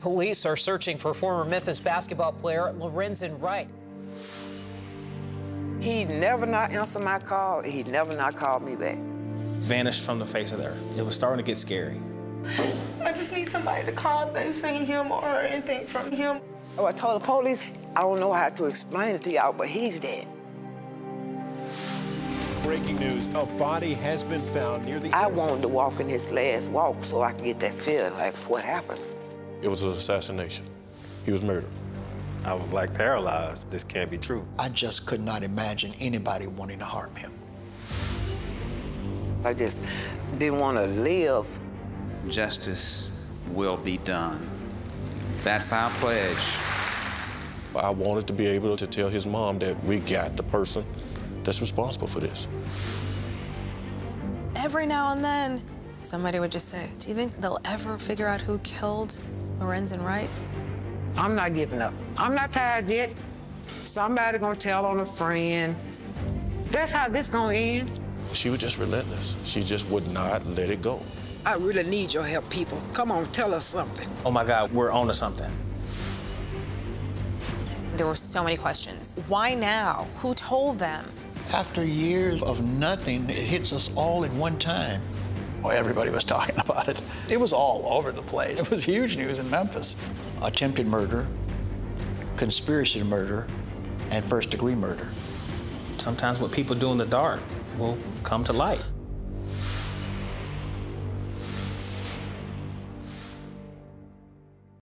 Police are searching for former Memphis basketball player Lorenzen Wright. He never not answered my call. He never not called me back. Vanished from the face of the earth. It was starting to get scary. I just need somebody to call if they've seen him or heard anything from him. Oh, I told the police, I don't know how to explain it to y'all, but he's dead. Breaking news, a body has been found near the I wanted to walk in his last walk so I could get that feeling like what happened. It was an assassination. He was murdered. I was like paralyzed. This can't be true. I just could not imagine anybody wanting to harm him. I just didn't want to live. Justice will be done. That's our pledge. I wanted to be able to tell his mom that we got the person that's responsible for this. Every now and then, somebody would just say, do you think they'll ever figure out who killed Lorenzen Wright? I'm not giving up. I'm not tired yet. Somebody gonna tell on a friend. That's how this gonna end. She was just relentless. She just would not let it go. I really need your help, people. Come on, tell us something. Oh my God, we're on to something. There were so many questions. Why now? Who told them? After years of nothing, it hits us all at one time. Well, everybody was talking about it. It was all over the place. It was huge news in Memphis. Attempted murder, conspiracy to murder, and first degree murder. Sometimes what people do in the dark will come to light.